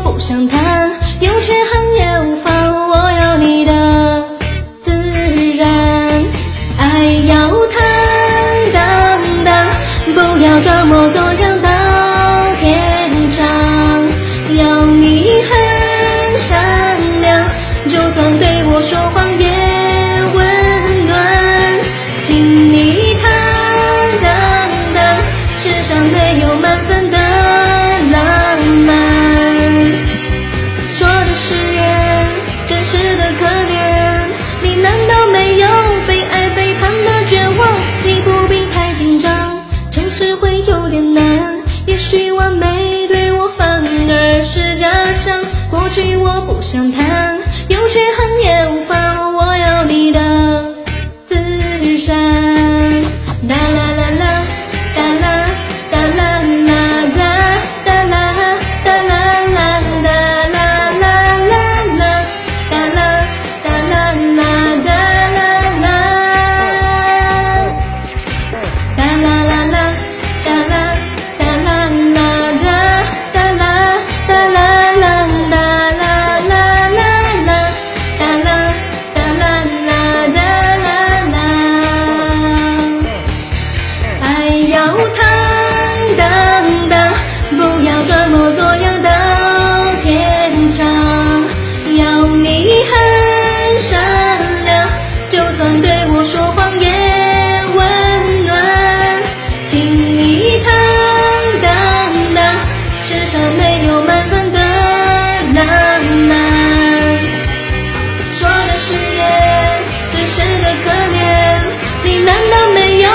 不想谈，有缺憾也无妨，我要你的。自然，爱要坦荡荡，不要装模作样到天长。要你很善良，就算对我说谎誓言，真实的可怜。你难道没有被爱背叛的绝望？你不必太紧张，诚实会有点难。也许完美对我反而是假象。过去我不想谈，可怜。你难道没有